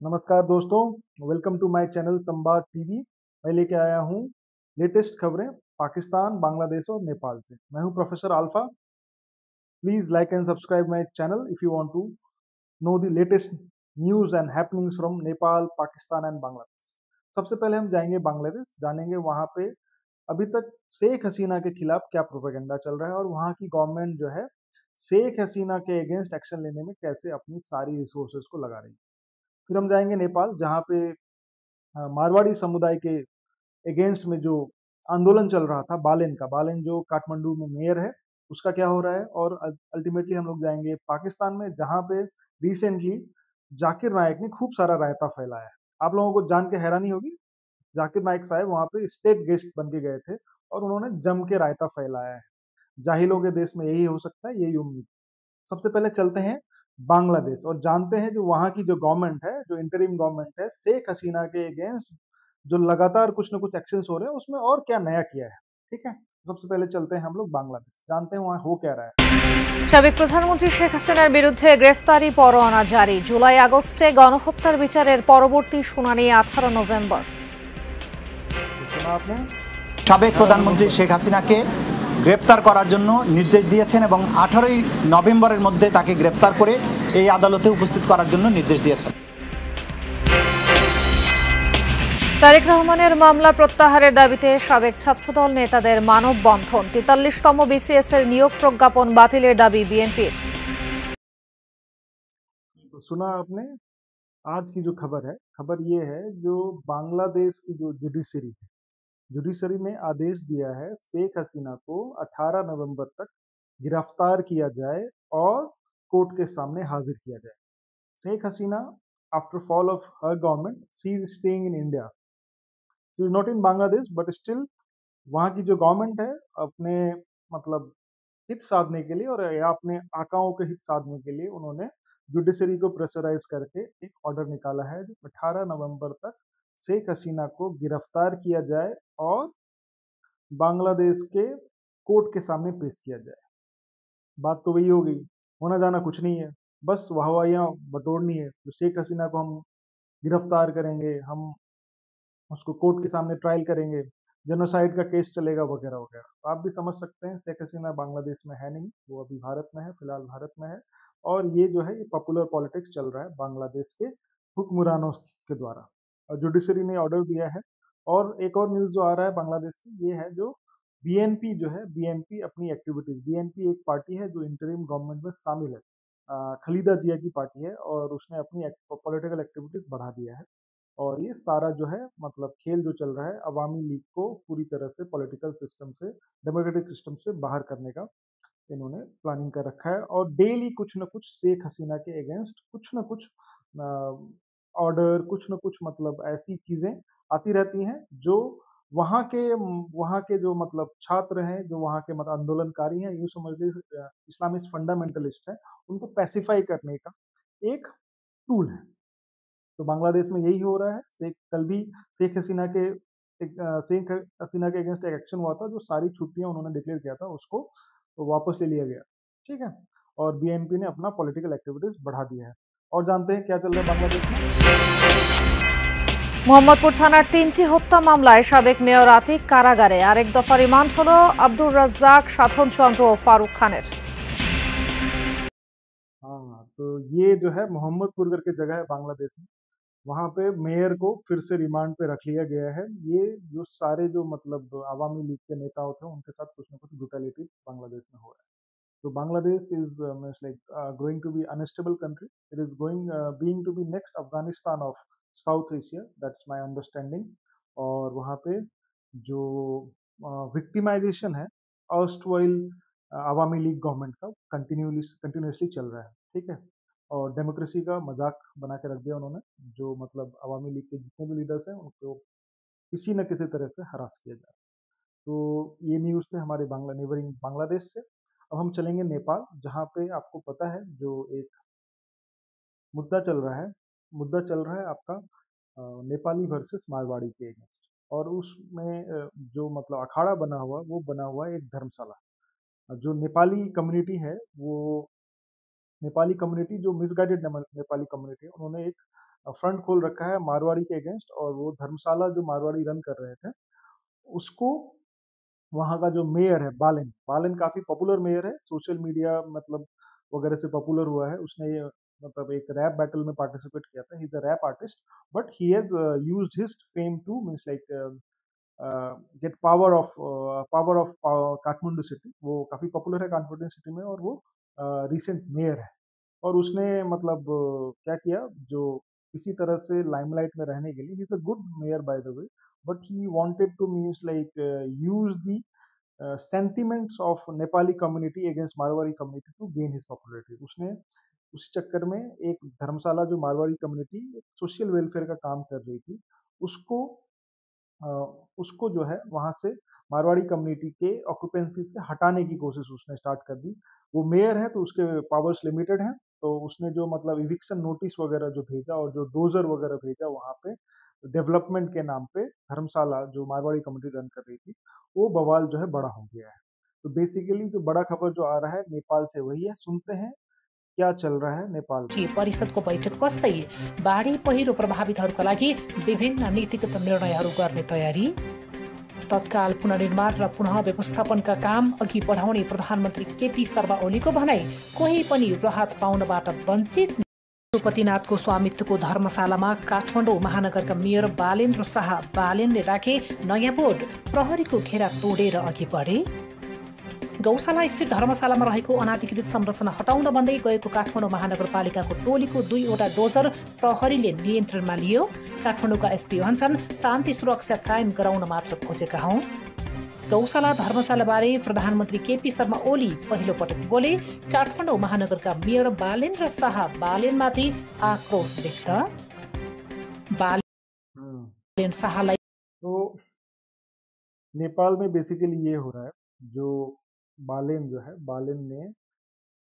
नमस्कार दोस्तों welcome to my channel Samvad TV मैं लेके आया हूँ लेटेस्ट खबरें पाकिस्तान, बांग्लादेश और नेपाल से। मैं हूँ professor alpha please like and subscribe my channel if you want to know the latest news and happenings from Nepal, Pakistan and Bangladesh. सबसे पहले हम जाएँगे बांग्लादेश। जानेंगे वहाँ पे अभी तक शेख हसीना के खिलाफ क्या प्रोपेगेंडा चल रहा है और वहाँ की गवर्नमेंट जो है शेख हसीना के अगेंस्ट एक्शन लेने में कैसे अपनी सारी रिसोर्सेज को लगा रही है। फिर हम जाएँगे नेपाल, जहाँ पे मारवाड़ी समुदाय के अगेंस्ट में जो आंदोलन चल रहा था, बालेन का। बालेन जो काठमांडू में मेयर है, उसका क्या हो रहा है? और अल्टीमेटली हम लोग जाएँगे पाकिस्तान में, जहाँ पे रिसेंटली जाकिर नायक ने खूब सारा रायता फैलाया। है आप लोगों को जान के हैरानी होगी, जाकिर नायक साहब वहाँ पे स्टेट गेस्ट बन के गए थे और उन्होंने जम के रायता फैलाया है। जाहिलों के देश में यही हो सकता है, यही उम्मीद। सबसे पहले चलते हैं बांग्लादेश और जानते हैं जो वहाँ की जो गवर्नमेंट है जो इंटरिम गवर्नमेंट है शेख हसीना के अगेंस्ट जो लगातार कुछ ना कुछ एक्शन हो रहे हैं उसमें और क्या नया किया है ठीक है सबसे पहले चलते हैं हम लोग बांग्लादेश जानते हैं वहाँ हो क्या रहा है সাবেক প্রধানমন্ত্রী শেখ হাসিনার বিরুদ্ধে গ্রেফতারি পরোয়ানা জারি জুলাই আগস্টে গণহত্যার বিচারের পরবর্তী শুনানি আঠারো নভেম্বর सुना आपने সাবেক প্রধানমন্ত্রী শেখ হাসিনাকে গ্রেপ্তার করার জন্য নির্দেশ দিয়েছেন এবং আঠারোই নভেম্বরের মধ্যে তাকে গ্রেপ্তার করে এই আদালতে উপস্থিত করার জন্য নির্দেশ দিয়েছেন তারেক রহমানের মামলা প্রত্যাহারের দাবিতে সাবেক ছাত্রদল নেতাদের মানববন্ধন তেতাল্লিশতম বিসিএস এর নিয়োগ প্রজ্ঞাপন বাতিলের দাবি বিএনপির तो सुना आपने आज की जो खबर है खबर ये है जो बांग्लादेश की जो जुडिशरी है जुडिशरी ने आदेश दिया है, शेख हसीना को 18 नवंबर तक गिरफ़्तार किया जाए और कोर्ट के सामने हाजिर किया जाए। Sheikh Hasina after fall of her government she is staying in India she is not in Bangladesh but still वहाँ की जो गवर्नमेंट है, अपने मतलब हित साधने के लिए और या अपने आकाओं के हित साधने के लिए उन्होंने जुडिशरी को प्रेशराइज करके एक ऑर्डर निकाला है जो 18 नवंबर तक शेख हसीना को गिरफ़्तार किया जाए और बांग्लादेश के कोर्ट के सामने पेश किया जाए। बात तो वही हो गई, होना जाना कुछ नहीं है, बस वाहवाहियाँ बटोरनी है। तो शेख हसीना को हम गिरफ़्तार करेंगे, हम उसको कोर्ट के सामने ट्रायल करेंगे जेनोसाइड का केस चलेगा वगैरह वगैरह। तो आप भी समझ सकते हैं, शेख हसीना बांग्लादेश में है नहीं, वो अभी भारत में है, फ़िलहाल भारत में है। और ये जो है, ये पॉपुलर पॉलिटिक्स चल रहा है बांग्लादेश के हुक्मरानों के द्वारा। जुडिशरी ने ऑर्डर दिया है। और एक और न्यूज़ जो आ रहा है बांग्लादेश से, ये है जो बीएनपी जो है बीएनपी अपनी एक्टिविटीज़ बीएनपी एक पार्टी है जो इंटरिम गवर्नमेंट में शामिल है। खलीदा जिया की पार्टी है और उसने अपनी पॉलिटिकल एक्टिविटीज़ बढ़ा दिया है। और ये सारा जो है मतलब खेल जो चल रहा है, अवामी लीग को पूरी तरह से पॉलिटिकल सिस्टम से डेमोक्रेटिक सिस्टम से बाहर करने का इन्होंने प्लानिंग कर रखा है। और डेली कुछ ना कुछ शेख हसीना के अगेंस्ट कुछ ना कुछ ऑर्डर कुछ ना कुछ मतलब ऐसी चीज़ें आती रहती हैं, जो वहाँ के वहाँ के जो मतलब छात्र हैं, जो वहाँ के मतलब आंदोलनकारी हैं, यूँ समझ लीजिए इस्लामिस्ट फंडामेंटलिस्ट हैं, उनको पैसिफाई करने का एक टूल है। तो बांग्लादेश में यही हो रहा है, शेख, कल भी शेख हसीना के शेख हसीना के अगेंस्ट एक एक्शन हुआ था, जो सारी छुट्टियाँ उन्होंने डिक्लेयर किया था, उसको वापस ले लिया गया। ठीक है? और बीएनपी ने अपना पॉलिटिकल एक्टिविटीज़ बढ़ा दिया है। और जानते हैं क्या चल रहा है बांग्लादेश में মোহাম্মদপুর থানার তিনটি হত্যা মামলায় সাবেক মেয়র আতিক কারাগারে আরেক দফা রিমান্ড হল আব্দুর রাজ্জাক সাধন চন্দ্র ও ফারুক খানের हाँ तो ये जो है मोहम्मदपुर करके जगह है बांग्लादेश में वहाँ पे मेयर को फिर से रिमांड पे रख लिया गया है ये जो सारे जो मतलब आवामी लीग के नेता होते हैं उनके साथ कुछ ना कुछ ब्रुटलिटी बांग्लादेश में हो रहा है तो Bangladesh is like going to be unstable country it is going being to be next Afghanistan of South Asia that's my understanding और वहाँ पे जो विक्टिमाइजेशन है अर्स्ट ऑस्टवाइल आवामी लीग गवर्नमेंट का कंटिन्यूली कंटिन्यूसली चल रहा है, ठीक है? और डेमोक्रेसी का मज़ाक बना के रख दिया उन्होंने, जो मतलब अवामी लीग के जितने भी लीडर्स हैं, उनको किसी न किसी तरह से हरास किया जाए तो ये न्यूज़ थे हमारे बांग्ला नेबरिंग बांग्लादेश से। अब हम चलेंगे नेपाल, जहाँ पे आपको पता है जो एक मुद्दा चल रहा है। मुद्दा चल रहा है आपका नेपाली वर्सेस मारवाड़ी के अगेंस्ट और उसमें जो मतलब अखाड़ा बना हुआ, वो बना हुआ एक धर्मशाला। जो नेपाली कम्युनिटी है, वो नेपाली कम्युनिटी जो मिसगाइडेड नेपाली कम्युनिटी है, उन्होंने एक फ्रंट खोल रखा है मारवाड़ी के अगेंस्ट और वो धर्मशाला जो मारवाड़ी रन कर रहे थे, उसको वहाँ का जो मेयर है बालन। बालन काफ़ी पॉपुलर मेयर है। सोशल मीडिया मतलब वगैरह से पॉपुलर हुआ है। उसने मतलब एक रैप बैटल में पार्टिसिपेट किया था। He is a rap artist but he has used his fame to means like get power of power of Kathmandu city वो काफ़ी पॉपुलर है काठमांडू सिटी में और वो रिसेंट uh, मेयर है। और उसने मतलब uh, क्या किया? जो किसी तरह से लाइमलाइट में रहने के लिए is a good mayor by the way but he wanted to means like use the sentiments of Nepali community against Marwari community to gain his popularity उसने, उसी चक्कर में एक धर्मशाला जो मारवाड़ी कम्युनिटी सोशल वेलफेयर का काम कर रही थी, उसको उसको जो है वहाँ से मारवाड़ी कम्युनिटी के ऑक्यूपेंसी से हटाने की कोशिश उसने स्टार्ट कर दी। वो मेयर है तो उसके पावर्स लिमिटेड हैं तो उसने जो मतलब इविक्शन नोटिस वगैरह जो भेजा और जो डोजर वगैरह भेजा वहाँ पे डेवलपमेंट के नाम पे धर्मशाला, जो मारवाड़ी कम्युनिटी रन कर रही थी, वो बवाल जो है बड़ा हो गया है। तो बेसिकली जो बड़ा खबर जो आ रहा है, नेपाल से वही है। सुनते हैं क्या चल रहा है नेपाल परिषदको बैठक कस्तै बाढी पहिरो प्रभावितहरूका लागि विभिन्न नीतिगत निर्णयहरू गर्ने तयारी। तत्काल पुनर्निर्माण र पुनः व्यवस्थापनका काम अघि बढाउने प्रधानमन्त्री केपी शर्मा ओलीको भनाई, कोही पनि राहत पाउनबाट वञ्चित पशुपतिनाथको स्वामित्वको धर्मशालामा काठमाडौँ महानगरका मेयर बालेन्द्र शाह बालेनले राखे नयाँ बोर्ड प्रहरीको घेरा तोडेर अघि बढे। गौशाला स्थित धर्मशालामा रहेको अनाधिकृत संरचना हटाउन भन्दै गएको काठमाडौँ महानगरपालिकाको टोलीको दुईवटा डोजर प्रहरीले नियन्त्रणमा लियो। काठमाडौँका एसपी भन्छन् शान्ति सुरक्षा कायम गराउन मात्र खोजेका हौ। गौशाला धर्मशाला धर्मशालाबारे प्रधानमन्त्री केपी शर्मा ओली पहिलो पटक बोले काठमाडौँ महानगरका मेयर बालेन्द्र शाह बालेनमाथि आक्रोश व्यक्त। बालेन शाहलाई तो नेपाल में बेसिकली ये हो रहा है जो बालेन जो है बालेन ने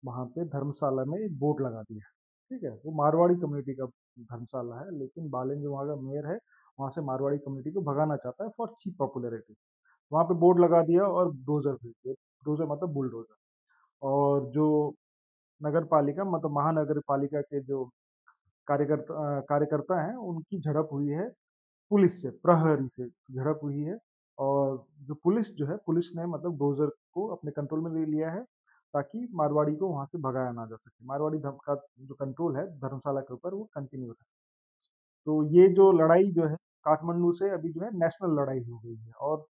वहाँ पे धर्मशाला में एक बोर्ड लगा दिया ठीक है? वो मारवाड़ी कम्युनिटी का धर्मशाला है लेकिन बालेन जो वहाँ का मेयर है वहाँ से मारवाड़ी कम्युनिटी को भगाना चाहता है फॉर चीप पॉपुलरिटी वहाँ पे बोर्ड लगा दिया और डोजर भेज दिया, डोजर मतलब बुलडोजर। और जो नगर पालिका मतलब महानगर पालिका के जो कार्यकर्ता कार्यकर्ता हैं, उनकी झड़प हुई है, पुलिस से, प्रहरी से झड़प हुई है। और जो पुलिस जो है, पुलिस ने मतलब डोजर को अपने कंट्रोल में ले लिया है, ताकि मारवाड़ी को वहाँ से भगाया ना जा सके। मारवाड़ी का जो कंट्रोल है, धर्मशाला के ऊपर वो कंटिन्यू रहे। तो ये जो लड़ाई जो है, काठमांडू से अभी जो है नेशनल लड़ाई हो गई है। और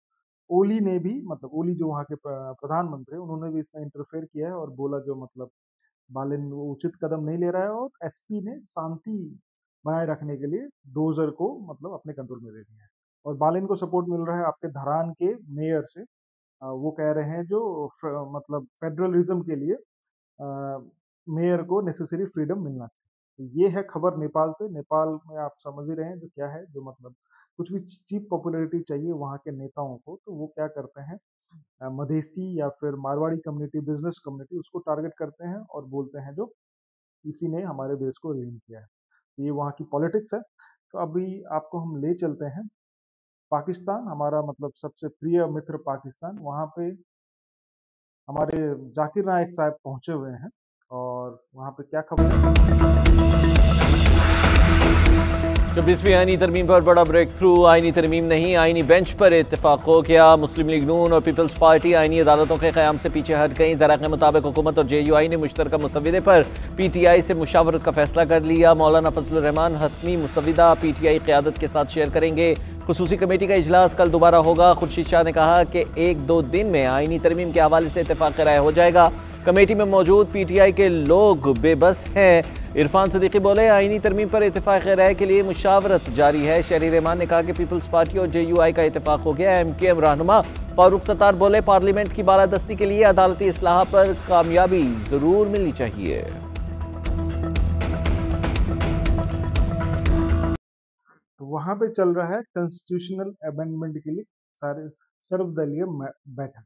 ओली ने भी मतलब ओली जो वहाँ के प्रधानमंत्री उन्होंने भी इसमें इंटरफेयर किया है और बोला जो मतलब बालिन उचित कदम नहीं ले रहा है और एसपी ने शांति बनाए रखने के लिए डोजर को मतलब अपने कंट्रोल में ले लिया है। और बालिन को सपोर्ट मिल रहा है आपके धरान के मेयर से। वो कह रहे हैं जो मतलब फेडरलिज्म के लिए मेयर को नेसेसरी फ्रीडम मिलना चाहिए। तो ये है खबर नेपाल से। नेपाल में आप समझ ही रहे हैं जो क्या है, जो मतलब कुछ भी चीप पॉपुलैरिटी चाहिए वहाँ के नेताओं को तो वो क्या करते हैं मधेसी या फिर मारवाड़ी कम्युनिटी, बिज़नेस कम्युनिटी उसको टारगेट करते हैं और बोलते हैं जो इसी ने हमारे देश को रीन किया है। तो ये वहाँ की पॉलिटिक्स है। तो अभी आपको हम ले चलते हैं। पाकिस्तान, हमारा मतलब सबसे प्रिय मित्र पाकिस्तान, वहाँ पे हमारे जाकिर नायक साहब पहुँचे हुए हैं और वहाँ पे क्या खबर है? छब्बीसवीं आईनी तरमीम पर बड़ा ब्रेक थ्रू आईनी तरमीम नहीं, आईनी बेंच पर इतफाक हो गया। मुस्लिम लीग नून और पीपल्स पार्टी आईनी अदालतों के क्याम से पीछे हट गई। दरा के मुताबिक हुकूमत और जे यू आई ने मुश्तर मुसविदे पर पी टी आई से मुशावरत का फैसला कर लिया। मौलाना फजलरहमान हतमी मुसविदा पी टी आई क्यादत के साथ शेयर करेंगे। खसूसी कमेटी का इजलास कल दोबारा होगा। खुर्शीद शाह ने कहा कि एक दो दिन में आईनी तरमीम के हवाले से इतफाक राय हो जाएगा। कमेटी में मौजूद पीटीआई के लोग बेबस हैं। इरफान सदीकी बोले, आईनी तरमीम पर इतफाक राय के लिए मुशावरत जारी है। शहरी रहमान ने कहा कि पीपल्स पार्टी और जे यू आई का इतफाक हो गया। एम के एम रहनुमा फारूक सत्तार बोले, पार्लियामेंट की बालादस्ती के लिए अदालती असलाह पर कामयाबी ज़रूर मिलनी चाहिए। तो वहाँ पे चल रहा है कॉन्स्टिट्यूशनल अमेंडमेंट के लिए सारे सर्वदलीय बैठक।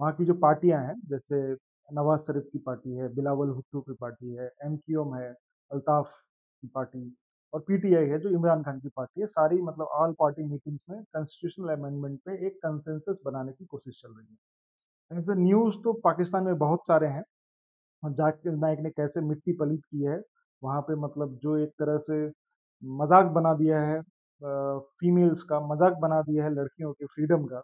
वहाँ की जो पार्टियाँ हैं, जैसे नवाज़ शरीफ की पार्टी है, बिलावल भुट्टो की पार्टी है, एम है, अल्ताफ की पार्टी और पीटीआई है जो इमरान खान की पार्टी है। सारी मतलब ऑल पार्टी मीटिंग्स में कॉन्स्टिट्यूशनल अमेंडमेंट पे एक कंसेंसस बनाने की कोशिश चल रही है। न्यूज़ तो पाकिस्तान में बहुत सारे हैं। जाकिर नायक ने कैसे मिट्टी पलीत की है, वहाँ पे मतलब जो एक तरह से मज़ाक बना दिया है फीमेल्स का मज़ाक बना दिया है लड़कियों के फ्रीडम का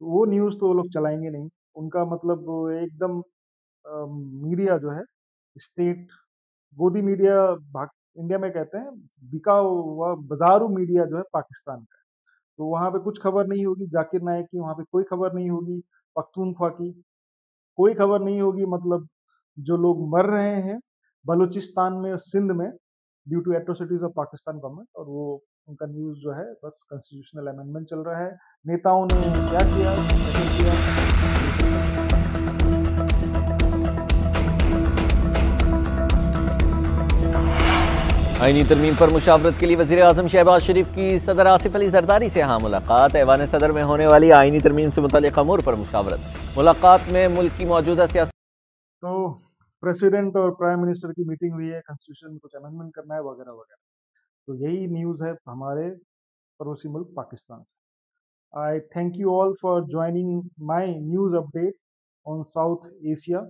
तो वो न्यूज़ तो वो लोग चलाएँगे नहीं। उनका मतलब एकदम मीडिया जो है, स्टेट गोदी मीडिया इंडिया में कहते हैं, बिका हुआ बाजारू मीडिया जो है पाकिस्तान का तो वहाँ पे कुछ खबर नहीं होगी, जाकिर नायक की वहाँ पे कोई खबर नहीं होगी, पख्तूनख्वा की कोई खबर नहीं होगी मतलब जो लोग मर रहे हैं बलूचिस्तान में, सिंध में due to atrocities of Pakistan government और वो, उनका न्यूज़ जो है, बस कॉन्स्टिट्यूशनल अमेंडमेंट चल रहा है। नेताओं ने क्या? किया किया? आईनी तरमीम पर मुशावरत के लिए वजी अजम शहबाज शरीफ की सदर आसिफ अली जरदारी से हाँ मुलाकात। ऐवान सदर में होने वाली आईनी तरमीम से मुतल अमूर पर मुशावरत। मुलाकात में मुल्क की मौजूदा सियासत तो प्रेसिडेंट और प्राइम मिनिस्टर की मीटिंग हुई है, कॉन्स्टिट्यूशन में कुछ अमेंडमेंट करना है, वगैरह वगैरह। तो यही न्यूज़ है हमारे पड़ोसी मुल्क पाकिस्तान से। I thank you all for joining my news update on South Asia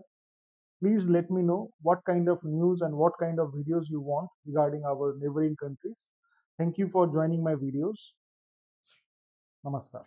please let me know what kind of news and what kind of videos you want regarding our neighboring countries. Thank you for joining my videos. Namaskar.